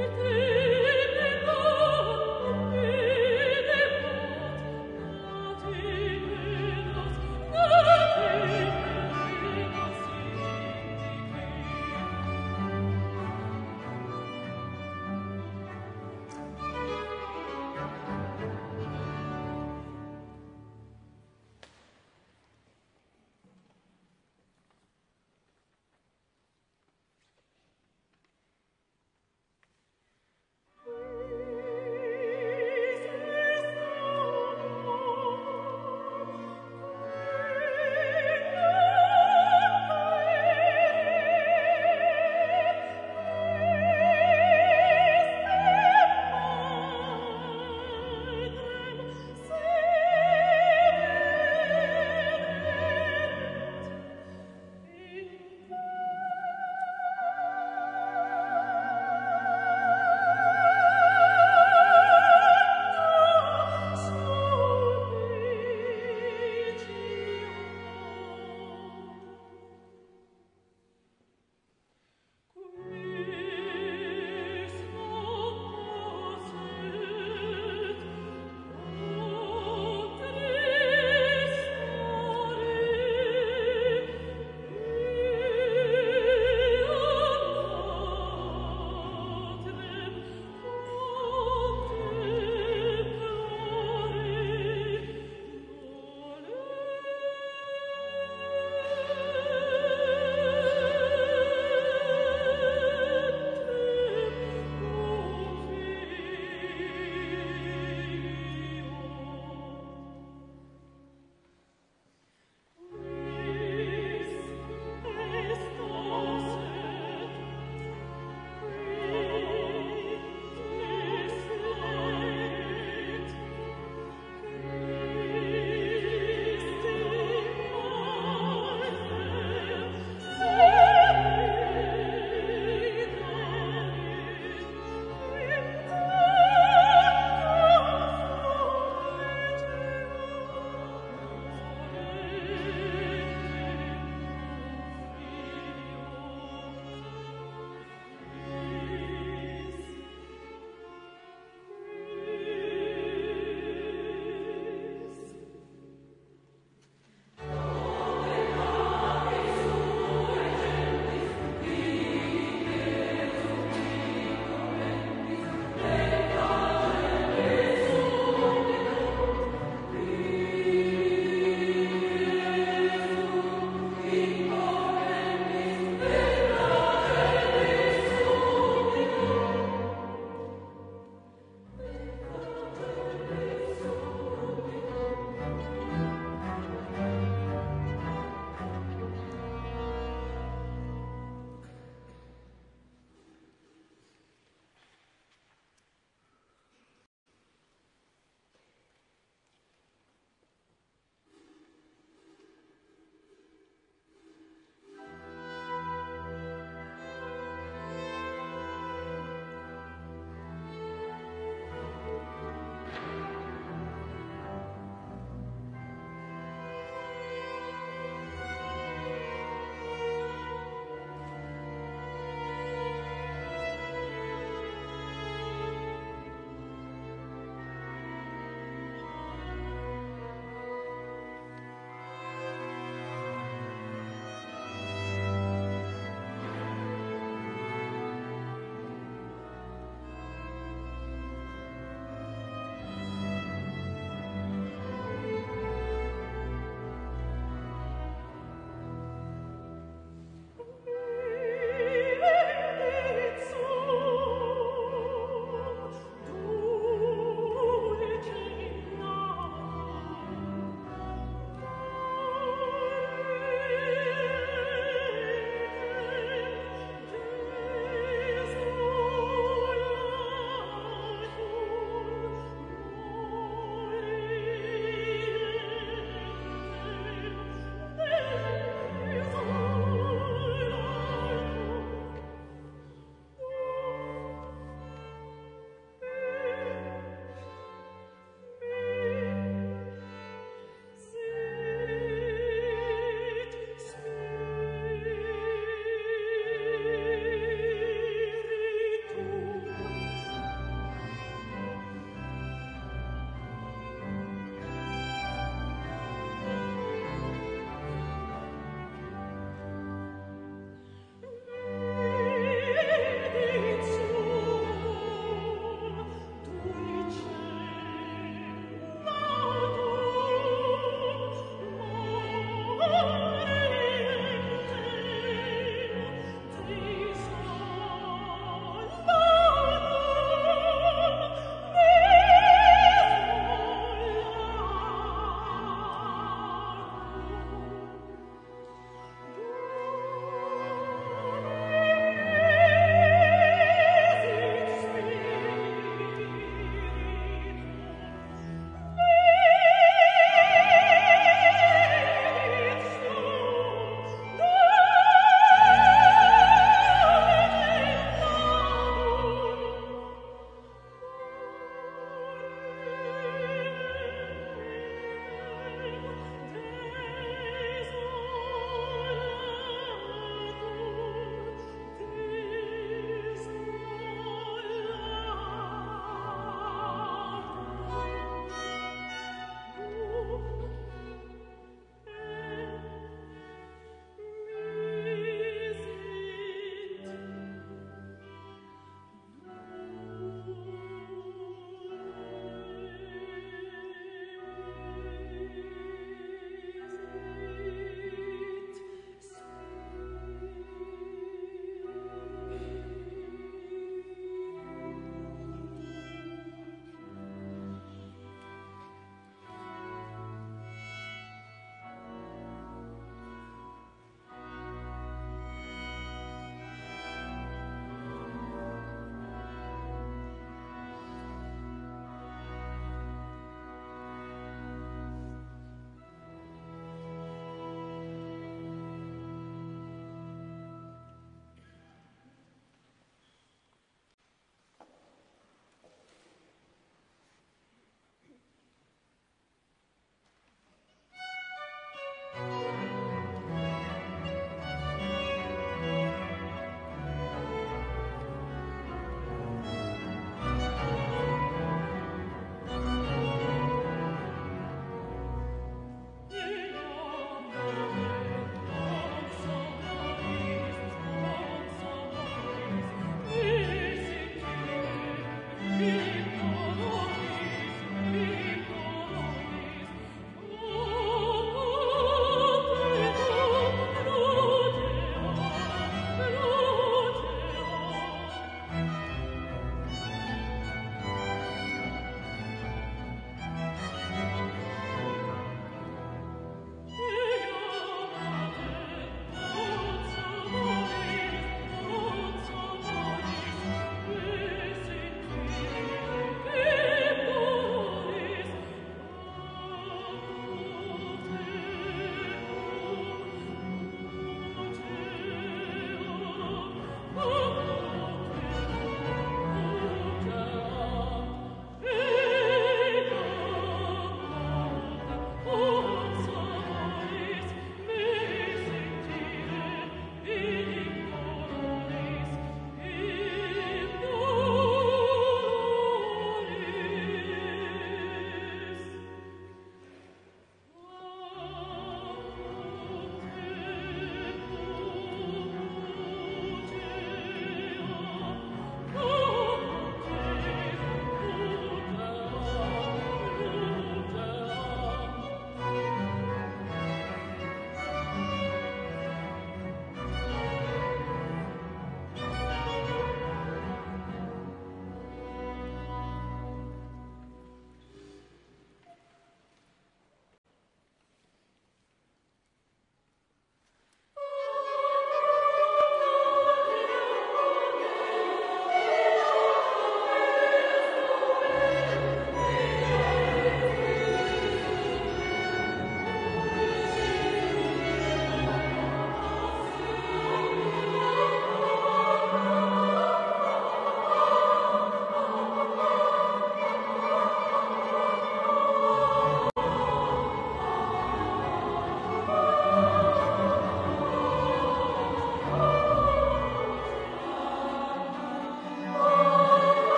Amen.